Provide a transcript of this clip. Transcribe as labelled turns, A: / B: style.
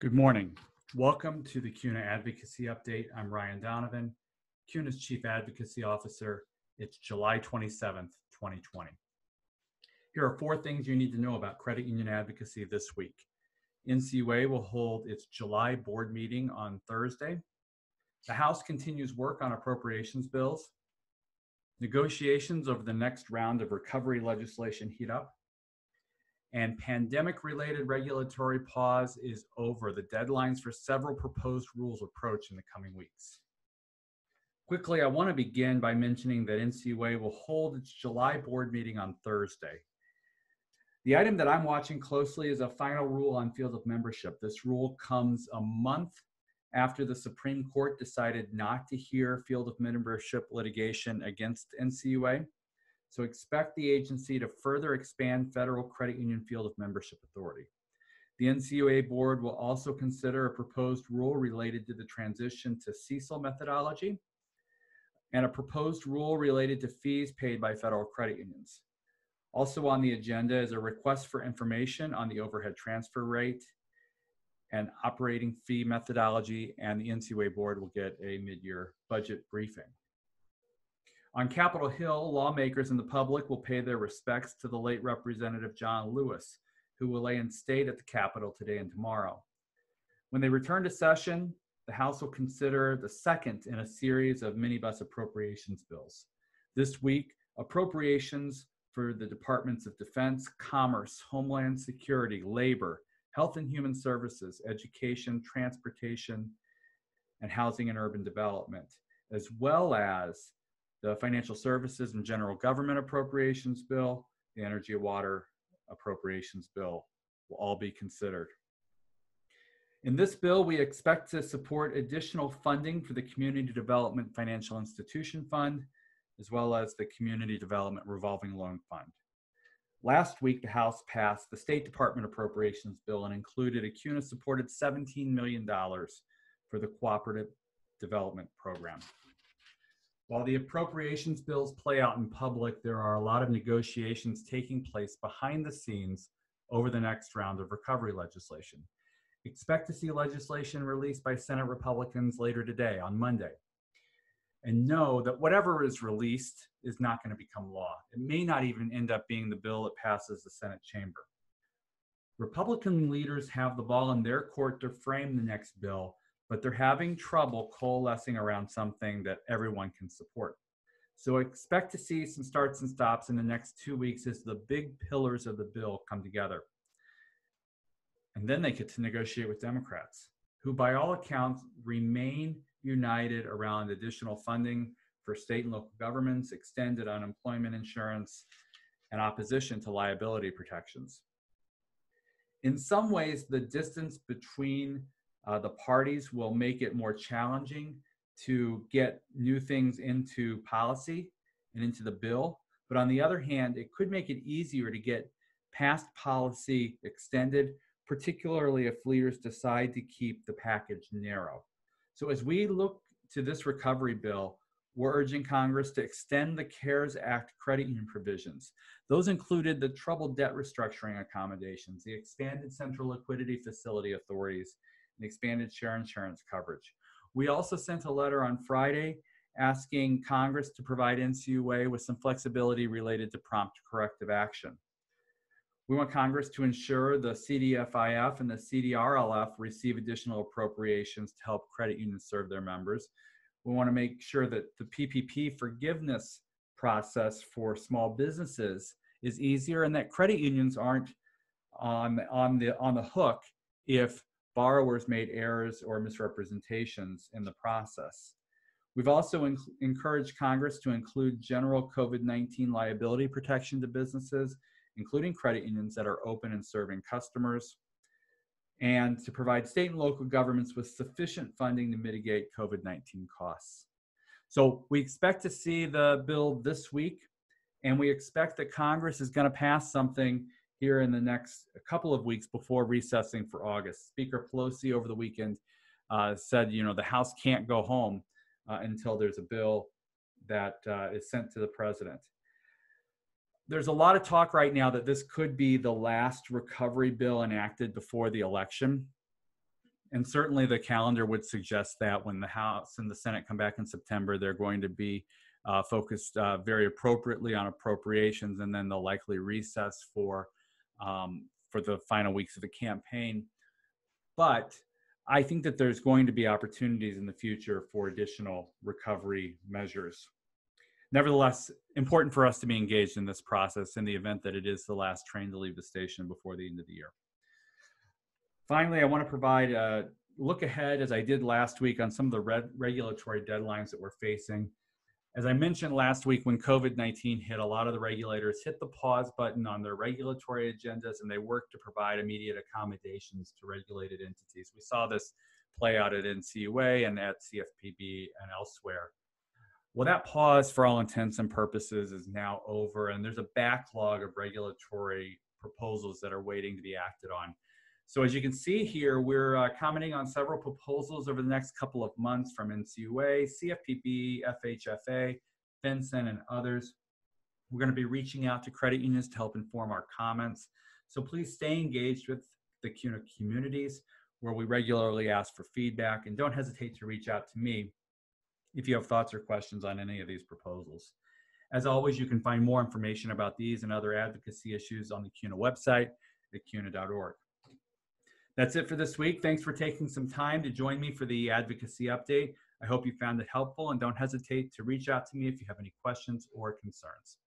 A: Good morning. Welcome to the CUNA Advocacy Update. I'm Ryan Donovan, CUNA's Chief Advocacy Officer. It's July 27th, 2020. Here are four things you need to know about credit union advocacy this week. NCUA will hold its July board meeting on Thursday. The House continues work on appropriations bills. Negotiations over the next round of recovery legislation heat up and pandemic related regulatory pause is over. The deadlines for several proposed rules approach in the coming weeks. Quickly, I want to begin by mentioning that NCUA will hold its July board meeting on Thursday. The item that I'm watching closely is a final rule on field of membership. This rule comes a month after the Supreme Court decided not to hear field of membership litigation against NCUA. So expect the agency to further expand federal credit union field of membership authority. The NCUA board will also consider a proposed rule related to the transition to CECL methodology and a proposed rule related to fees paid by federal credit unions. Also on the agenda is a request for information on the overhead transfer rate and operating fee methodology, and the NCUA board will get a mid-year budget briefing. On Capitol Hill, lawmakers and the public will pay their respects to the late Representative John Lewis, who will lay in state at the Capitol today and tomorrow. When they return to session, the House will consider the second in a series of minibus appropriations bills. This week, appropriations for the Departments of Defense, Commerce, Homeland Security, Labor, Health and Human Services, Education, Transportation, and Housing and Urban Development, as well as the Financial Services and General Government Appropriations Bill, the Energy and Water Appropriations Bill will all be considered. In this bill, we expect to support additional funding for the Community Development Financial Institution Fund, as well as the Community Development Revolving Loan Fund. Last week, the House passed the State Department Appropriations Bill and included a CUNA supported $17 million for the Cooperative Development Program. While the appropriations bills play out in public, there are a lot of negotiations taking place behind the scenes over the next round of recovery legislation. Expect to see legislation released by Senate Republicans later today on Monday. And know that whatever is released is not going to become law. It may not even end up being the bill that passes the Senate chamber. Republican leaders have the ball in their court to frame the next bill but they're having trouble coalescing around something that everyone can support. So expect to see some starts and stops in the next two weeks as the big pillars of the bill come together. And then they get to negotiate with Democrats, who by all accounts remain united around additional funding for state and local governments, extended unemployment insurance, and opposition to liability protections. In some ways, the distance between uh, the parties will make it more challenging to get new things into policy and into the bill. But on the other hand, it could make it easier to get past policy extended, particularly if leaders decide to keep the package narrow. So as we look to this recovery bill, we're urging Congress to extend the CARES Act credit union provisions. Those included the troubled debt restructuring accommodations, the expanded central liquidity facility authorities, and expanded share insurance coverage. We also sent a letter on Friday asking Congress to provide NCUA with some flexibility related to prompt corrective action. We want Congress to ensure the CDFIF and the CDRLF receive additional appropriations to help credit unions serve their members. We want to make sure that the PPP forgiveness process for small businesses is easier and that credit unions aren't on, on, the, on the hook if borrowers made errors or misrepresentations in the process. We've also encouraged Congress to include general COVID-19 liability protection to businesses, including credit unions that are open and serving customers, and to provide state and local governments with sufficient funding to mitigate COVID-19 costs. So we expect to see the bill this week, and we expect that Congress is going to pass something here in the next couple of weeks before recessing for August. Speaker Pelosi over the weekend uh, said, you know, the House can't go home uh, until there's a bill that uh, is sent to the president. There's a lot of talk right now that this could be the last recovery bill enacted before the election. and certainly the calendar would suggest that when the House and the Senate come back in September, they're going to be uh, focused uh, very appropriately on appropriations, and then they'll likely recess for um, for the final weeks of the campaign. But I think that there's going to be opportunities in the future for additional recovery measures. Nevertheless, important for us to be engaged in this process in the event that it is the last train to leave the station before the end of the year. Finally, I want to provide a look ahead, as I did last week, on some of the regulatory deadlines that we're facing. As I mentioned last week, when COVID 19 hit, a lot of the regulators hit the pause button on their regulatory agendas and they worked to provide immediate accommodations to regulated entities. We saw this play out at NCUA and at CFPB and elsewhere. Well, that pause, for all intents and purposes, is now over, and there's a backlog of regulatory proposals that are waiting to be acted on. So as you can see here, we're uh, commenting on several proposals over the next couple of months from NCUA, CFPB, FHFA, FinCEN, and others. We're going to be reaching out to credit unions to help inform our comments. So please stay engaged with the CUNA communities where we regularly ask for feedback and don't hesitate to reach out to me if you have thoughts or questions on any of these proposals. As always, you can find more information about these and other advocacy issues on the CUNA website at cuna.org. That's it for this week. Thanks for taking some time to join me for the advocacy update. I hope you found it helpful and don't hesitate to reach out to me if you have any questions or concerns.